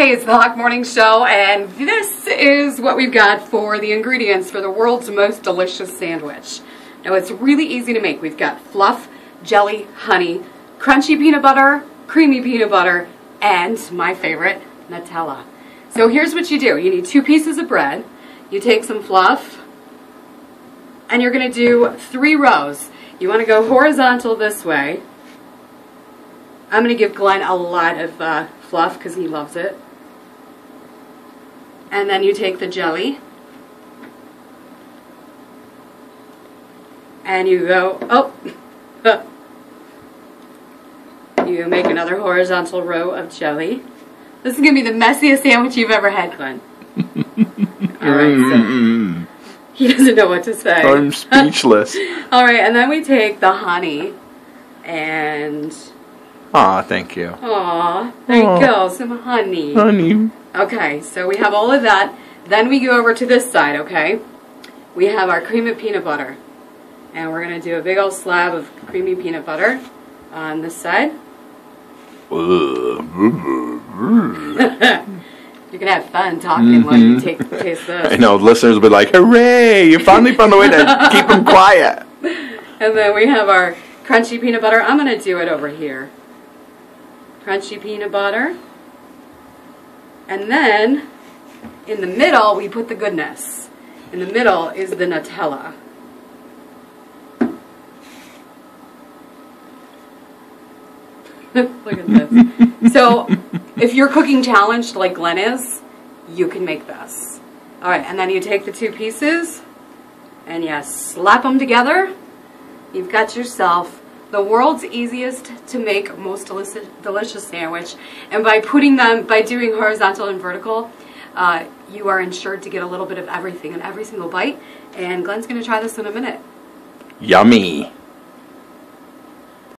Hey, it's the Hawk Morning Show, and this is what we've got for the ingredients for the world's most delicious sandwich. Now, it's really easy to make. We've got fluff, jelly, honey, crunchy peanut butter, creamy peanut butter, and my favorite, Nutella. So here's what you do. You need two pieces of bread. You take some fluff, and you're going to do three rows. You want to go horizontal this way. I'm going to give Glenn a lot of uh, fluff because he loves it. And then you take the jelly. And you go, oh, you make another horizontal row of jelly. This is going to be the messiest sandwich you've ever had, Glenn. All right, so he doesn't know what to say. I'm speechless. All right, and then we take the honey and Aw, thank you. Aw, there you go, some honey. Honey. Okay, so we have all of that. Then we go over to this side, okay? We have our cream and peanut butter. And we're going to do a big old slab of creamy peanut butter on this side. You're going to have fun talking while you mm-hmm. take taste I this. know, listeners will be like, hooray, you finally found a way to keep them quiet. And then we have our crunchy peanut butter. I'm going to do it over here. Crunchy peanut butter. And then in the middle, we put the goodness. In the middle is the Nutella. Look at this. So, if you're cooking challenged like Glenn is, you can make this. All right, and then you take the two pieces and you slap them together. You've got yourself the world's easiest to make, most delicious, sandwich. And by putting them, by doing horizontal and vertical, uh, you are ensured to get a little bit of everything in every single bite. And Glenn's going to try this in a minute. Yummy.